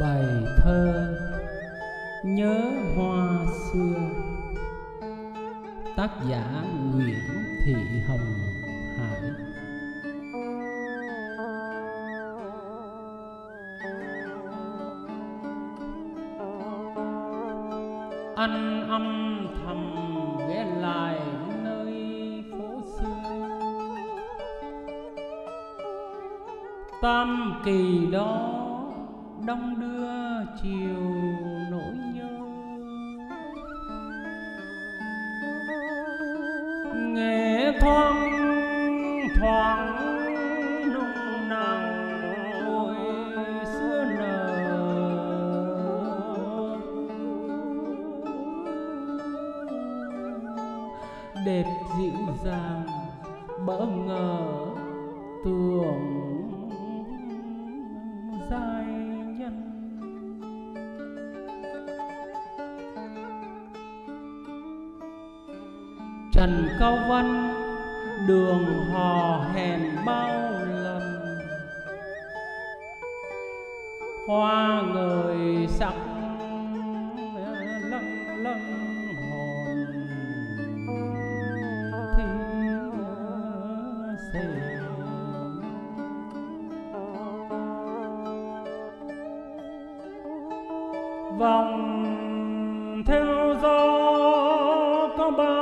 bài thơ. Nhớ hoa xưa. Tác giả nguyễn thị hồng hải. Anh âm thầm ghé lại nơi phố xưa. Tam kỳ đó đông đưa chiều nỗi nhớ. Nghe thoáng thoáng nung nắng ôi xưa nở. Đẹp dịu dàng, bỡ ngờ tưởng trần cao văn, đường hò hèn bao lần. Hoa người sắc lăng lăng hồn thi xề. Vòng theo gió có bao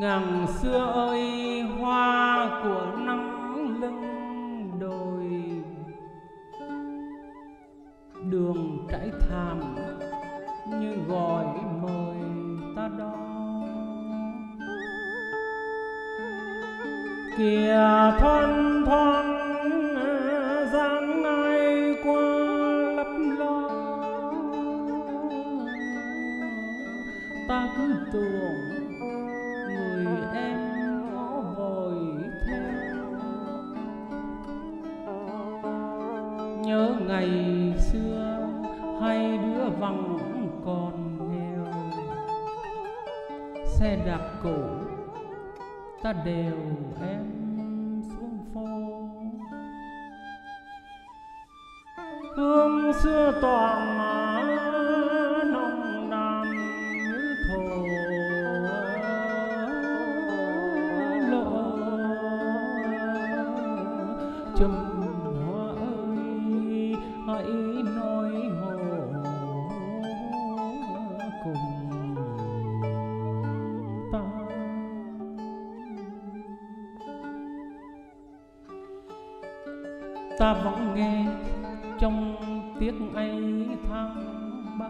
ngàn xưa ơi hoa của nắng lưng đồi. Đường trải thảm như gọi mời kìa thoăn thoăn dáng ai qua lấp lo. Ta cứ tưởng người em có vội theo. Nhớ ngày xưa, hai đứa vắng còn nghèo. Xe đạp cũ ta đều em xuống phố. Hương xưa toàn nồng nàn như thổ. Lộ chùm hoa ơi, hãy ta vẫn nghe trong tiếc ấy tháng ba.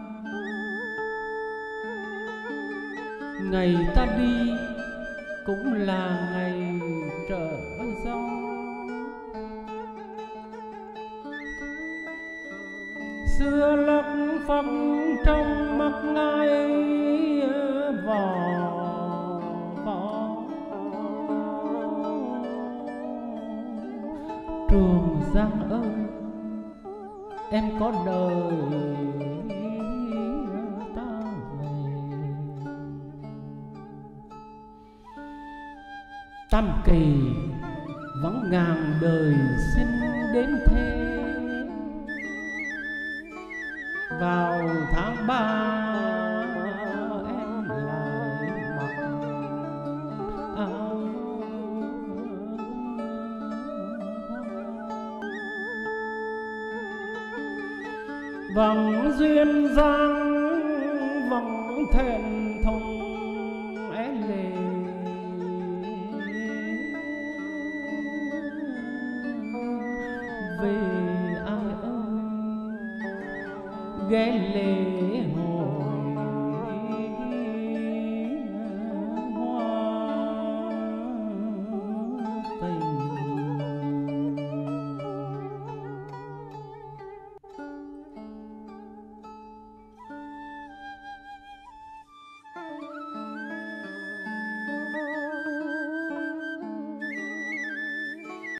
Ngày ta đi cũng là ngày trở gió. Xưa lắc phong trong mắt ngay vò vò. Trường giang ơi, em có đời ta về. Tam kỳ vẫn ngàn đời sinh đến thế. Vào tháng ba vòng duyên dáng vòng thẹn thùng é lệ về ai ơi ghé lệ